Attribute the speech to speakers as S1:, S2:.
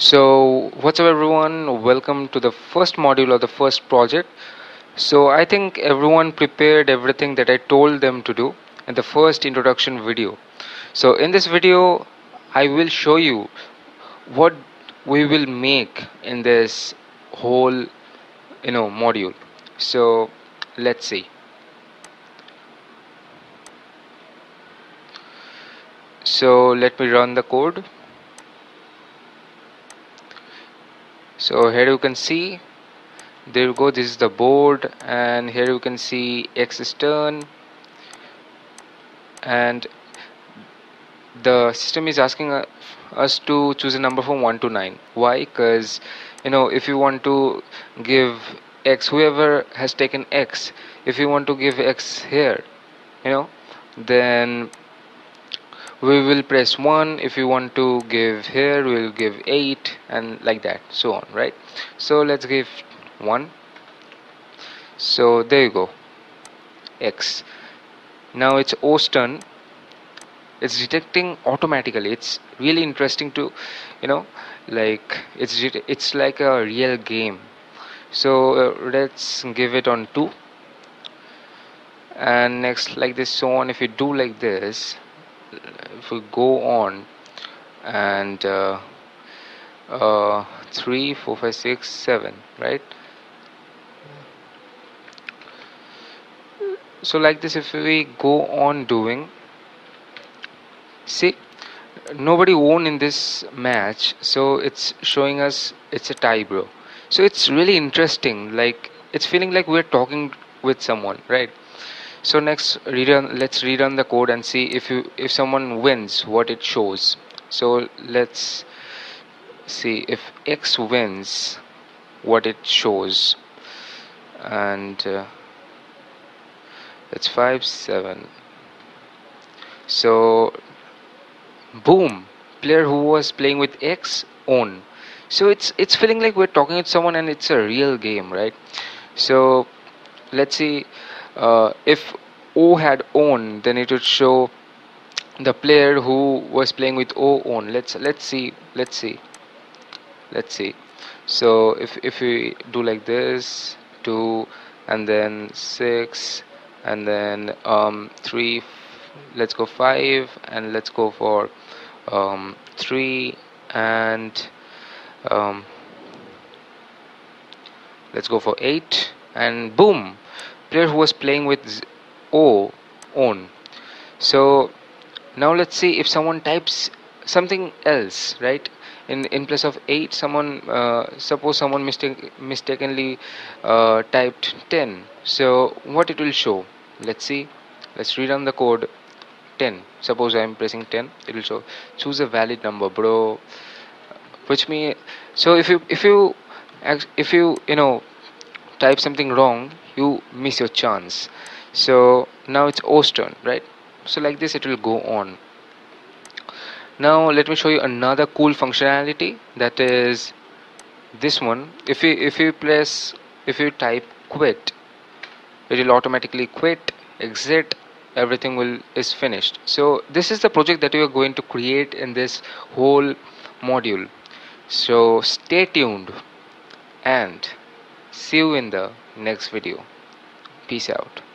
S1: So what's up everyone? Welcome to the first module of the first project. So I think everyone prepared everything that I told them to do in the first introduction video. So in this video I will show you what we will make in this whole you know module. So let's see. So let me run the code so here you can see there you go this is the board and here you can see X stern and the system is asking uh, us to choose a number from 1 to 9 why? Because you know if you want to give X whoever has taken X if you want to give X here you know then we will press 1 if you want to give here we will give 8 and like that so on right? So let's give 1 so there you go. X. Now it's O's turn it's detecting automatically. It's really interesting to you know like it's it's like a real game. So uh, let's give it on 2 and next like this so on. If you do like this if we go on and uh, uh, 3 4 5 6 7 right? So like this if we go on doing see nobody won in this match so it's showing us it's a tie bro. So it's really interesting like it's feeling like we're talking with someone right so next rerun let's rerun the code and see if you if someone wins what it shows. So let's see if x wins what it shows. And uh, it's 5 7 so boom player who was playing with x on so it's it's feeling like we're talking with someone and it's a real game right? So let's see uh, if O had on then it would show the player who was playing with O on let's let's see let's see let's see. So if if we do like this 2 and then 6 and then um, 3 let's go 5 and let's go for um, 3 and um, let's go for 8 and boom player who was playing with O on so now let's see if someone types something else right? In in place of 8 someone uh, suppose someone mistake, mistakenly uh, typed 10 so what it will show? Let's see. Let's rerun the code 10 suppose I'm pressing 10 it will show. Choose a valid number bro. Which means so if you if you if you you know type something wrong you miss your chance. So now it's O's turn right? So like this it will go on. Now let me show you another cool functionality that is this one. If you if you press if you type quit it will automatically quit exit everything will is finished. So this is the project that we are going to create in this whole module. So stay tuned. And see you in the next video. Peace out